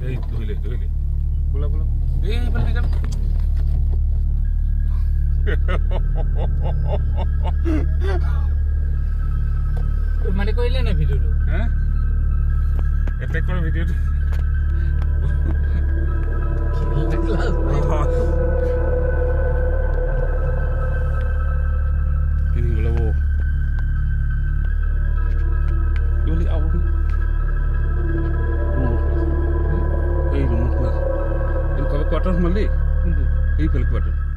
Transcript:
এই ধৰিলে ধৰিলে বোলা বোলা এই এইফালে যাম মানে কৰিলে নাই ভিডিঅ'টো হা এটেক কৰা ভিডিঅ'টো quarters only? People quarters.